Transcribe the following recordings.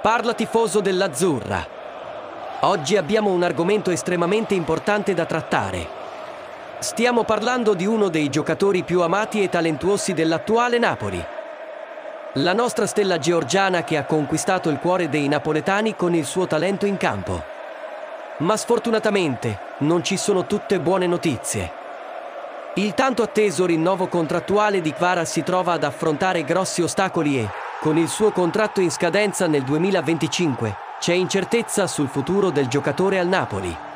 Parla tifoso dell'Azzurra. Oggi abbiamo un argomento estremamente importante da trattare. Stiamo parlando di uno dei giocatori più amati e talentuosi dell'attuale Napoli. La nostra stella georgiana che ha conquistato il cuore dei napoletani con il suo talento in campo. Ma sfortunatamente non ci sono tutte buone notizie. Il tanto atteso rinnovo contrattuale di Kvara si trova ad affrontare grossi ostacoli e, con il suo contratto in scadenza nel 2025, c'è incertezza sul futuro del giocatore al Napoli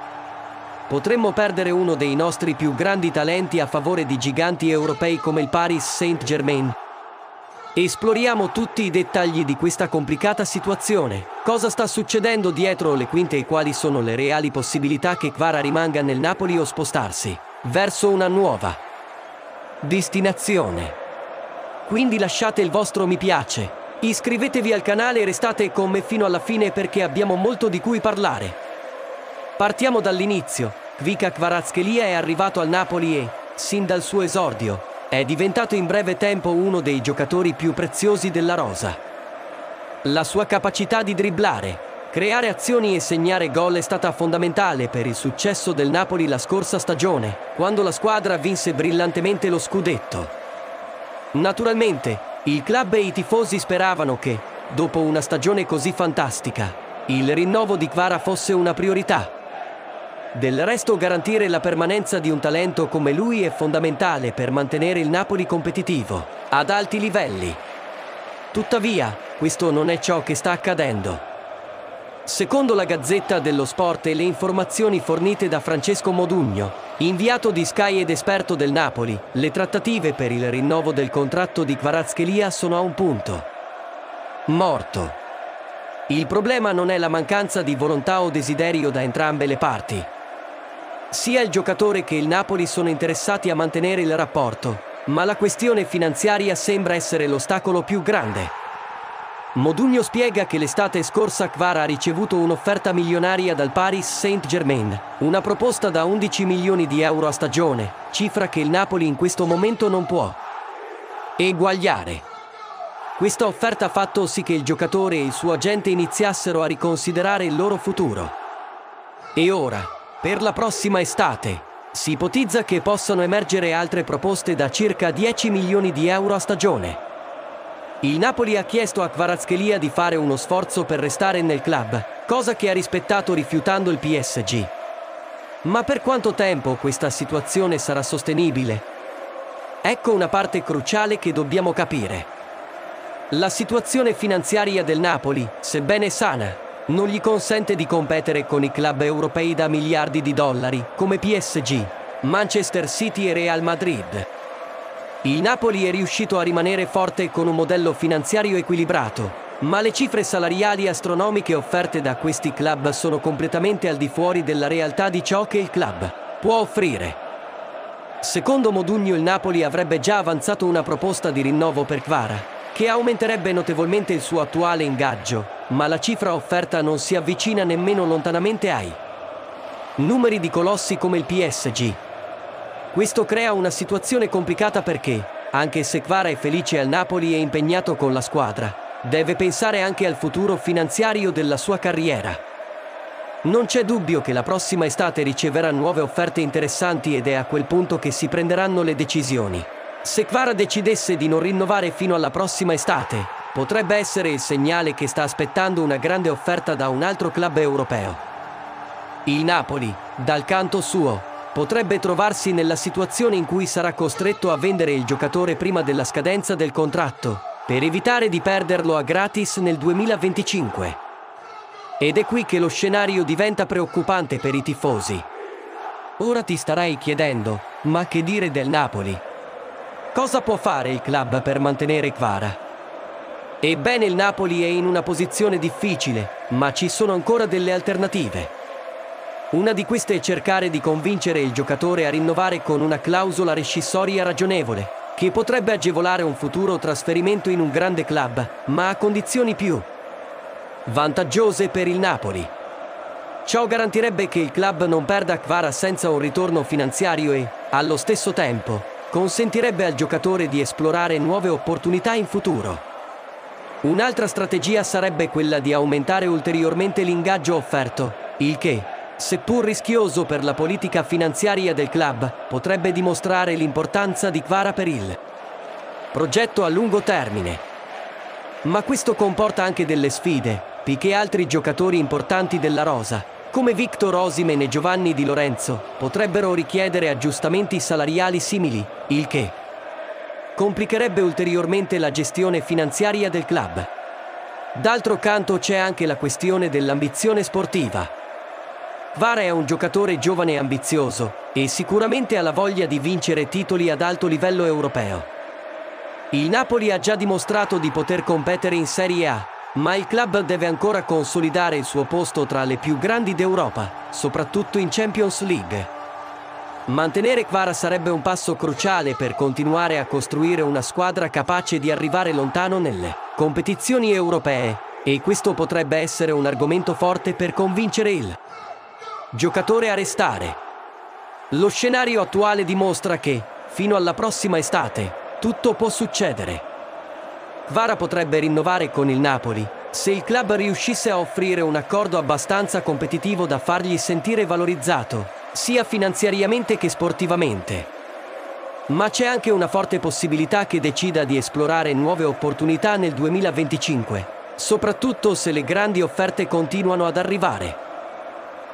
potremmo perdere uno dei nostri più grandi talenti a favore di giganti europei come il Paris Saint-Germain. Esploriamo tutti i dettagli di questa complicata situazione. Cosa sta succedendo dietro le quinte e quali sono le reali possibilità che Kvara rimanga nel Napoli o spostarsi verso una nuova destinazione. Quindi lasciate il vostro mi piace, iscrivetevi al canale e restate con me fino alla fine perché abbiamo molto di cui parlare. Partiamo dall'inizio. Kvika Kvaratskhelia è arrivato al Napoli e, sin dal suo esordio, è diventato in breve tempo uno dei giocatori più preziosi della rosa. La sua capacità di dribblare, creare azioni e segnare gol è stata fondamentale per il successo del Napoli la scorsa stagione, quando la squadra vinse brillantemente lo scudetto. Naturalmente, il club e i tifosi speravano che, dopo una stagione così fantastica, il rinnovo di Kvara fosse una priorità. Del resto garantire la permanenza di un talento come lui è fondamentale per mantenere il Napoli competitivo, ad alti livelli. Tuttavia, questo non è ciò che sta accadendo. Secondo la Gazzetta dello Sport e le informazioni fornite da Francesco Modugno, inviato di Sky ed esperto del Napoli, le trattative per il rinnovo del contratto di Kvaratskhelia sono a un punto. Morto. Il problema non è la mancanza di volontà o desiderio da entrambe le parti. Sia il giocatore che il Napoli sono interessati a mantenere il rapporto, ma la questione finanziaria sembra essere l'ostacolo più grande. Modugno spiega che l'estate scorsa Kvara ha ricevuto un'offerta milionaria dal Paris Saint-Germain, una proposta da 11 milioni di euro a stagione, cifra che il Napoli in questo momento non può eguagliare. Questa offerta ha fatto sì che il giocatore e il suo agente iniziassero a riconsiderare il loro futuro. E ora, per la prossima estate si ipotizza che possano emergere altre proposte da circa 10 milioni di euro a stagione. Il Napoli ha chiesto a Kvaratskhelia di fare uno sforzo per restare nel club, cosa che ha rispettato rifiutando il PSG. Ma per quanto tempo questa situazione sarà sostenibile? Ecco una parte cruciale che dobbiamo capire. La situazione finanziaria del Napoli, sebbene sana, non gli consente di competere con i club europei da miliardi di dollari come PSG, Manchester City e Real Madrid. Il Napoli è riuscito a rimanere forte con un modello finanziario equilibrato, ma le cifre salariali astronomiche offerte da questi club sono completamente al di fuori della realtà di ciò che il club può offrire. Secondo Modugno il Napoli avrebbe già avanzato una proposta di rinnovo per Kvara, che aumenterebbe notevolmente il suo attuale ingaggio, ma la cifra offerta non si avvicina nemmeno lontanamente ai numeri di colossi come il PSG. Questo crea una situazione complicata perché, anche se Kvara è felice al Napoli e impegnato con la squadra, deve pensare anche al futuro finanziario della sua carriera. Non c'è dubbio che la prossima estate riceverà nuove offerte interessanti ed è a quel punto che si prenderanno le decisioni. Se Kvara decidesse di non rinnovare fino alla prossima estate, potrebbe essere il segnale che sta aspettando una grande offerta da un altro club europeo. Il Napoli, dal canto suo, potrebbe trovarsi nella situazione in cui sarà costretto a vendere il giocatore prima della scadenza del contratto, per evitare di perderlo a gratis nel 2025. Ed è qui che lo scenario diventa preoccupante per i tifosi. Ora ti starai chiedendo, ma che dire del Napoli? Cosa può fare il club per mantenere Kvara? Ebbene il Napoli è in una posizione difficile, ma ci sono ancora delle alternative. Una di queste è cercare di convincere il giocatore a rinnovare con una clausola rescissoria ragionevole, che potrebbe agevolare un futuro trasferimento in un grande club, ma a condizioni più vantaggiose per il Napoli. Ciò garantirebbe che il club non perda Kvara senza un ritorno finanziario e, allo stesso tempo, consentirebbe al giocatore di esplorare nuove opportunità in futuro. Un'altra strategia sarebbe quella di aumentare ulteriormente l'ingaggio offerto, il che, seppur rischioso per la politica finanziaria del club, potrebbe dimostrare l'importanza di Kvara per il progetto a lungo termine. Ma questo comporta anche delle sfide, poiché altri giocatori importanti della rosa, come Victor Osimen e Giovanni Di Lorenzo, potrebbero richiedere aggiustamenti salariali simili, il che complicherebbe ulteriormente la gestione finanziaria del club. D'altro canto c'è anche la questione dell'ambizione sportiva. Vara è un giocatore giovane e ambizioso e sicuramente ha la voglia di vincere titoli ad alto livello europeo. Il Napoli ha già dimostrato di poter competere in Serie A, ma il club deve ancora consolidare il suo posto tra le più grandi d'Europa, soprattutto in Champions League. Mantenere Kvara sarebbe un passo cruciale per continuare a costruire una squadra capace di arrivare lontano nelle competizioni europee e questo potrebbe essere un argomento forte per convincere il giocatore a restare. Lo scenario attuale dimostra che, fino alla prossima estate, tutto può succedere. Kvara potrebbe rinnovare con il Napoli se il club riuscisse a offrire un accordo abbastanza competitivo da fargli sentire valorizzato sia finanziariamente che sportivamente. Ma c'è anche una forte possibilità che decida di esplorare nuove opportunità nel 2025, soprattutto se le grandi offerte continuano ad arrivare.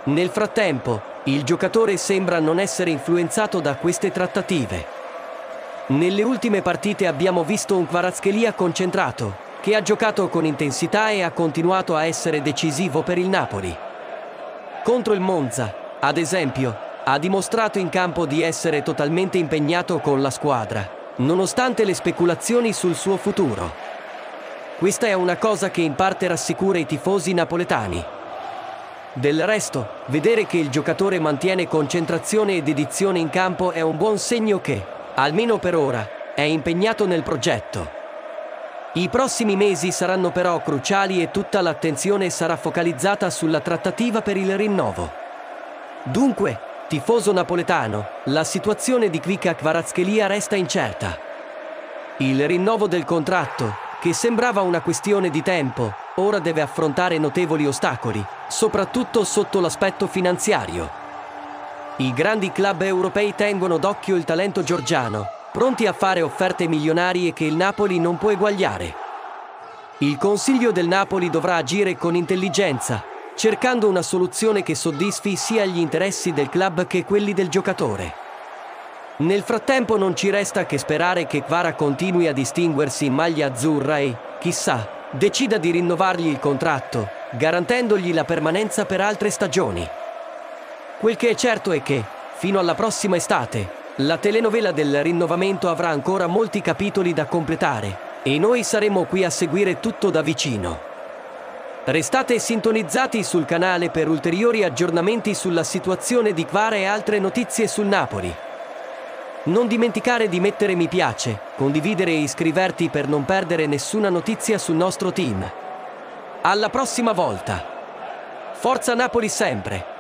Nel frattempo, il giocatore sembra non essere influenzato da queste trattative. Nelle ultime partite abbiamo visto un Kvaratskhelia concentrato, che ha giocato con intensità e ha continuato a essere decisivo per il Napoli. Contro il Monza, ad esempio, ha dimostrato in campo di essere totalmente impegnato con la squadra, nonostante le speculazioni sul suo futuro. Questa è una cosa che in parte rassicura i tifosi napoletani. Del resto, vedere che il giocatore mantiene concentrazione e dedizione in campo è un buon segno che, almeno per ora, è impegnato nel progetto. I prossimi mesi saranno però cruciali e tutta l'attenzione sarà focalizzata sulla trattativa per il rinnovo. Dunque, tifoso napoletano, la situazione di Kvika Kvaratskhelia resta incerta. Il rinnovo del contratto, che sembrava una questione di tempo, ora deve affrontare notevoli ostacoli, soprattutto sotto l'aspetto finanziario. I grandi club europei tengono d'occhio il talento georgiano, pronti a fare offerte milionarie che il Napoli non può eguagliare. Il Consiglio del Napoli dovrà agire con intelligenza, cercando una soluzione che soddisfi sia gli interessi del club che quelli del giocatore. Nel frattempo non ci resta che sperare che Kvara continui a distinguersi in maglia azzurra e, chissà, decida di rinnovargli il contratto, garantendogli la permanenza per altre stagioni. Quel che è certo è che, fino alla prossima estate, la telenovela del rinnovamento avrà ancora molti capitoli da completare e noi saremo qui a seguire tutto da vicino. Restate sintonizzati sul canale per ulteriori aggiornamenti sulla situazione di Kvara e altre notizie sul Napoli. Non dimenticare di mettere mi piace, condividere e iscriverti per non perdere nessuna notizia sul nostro team. Alla prossima volta! Forza Napoli sempre!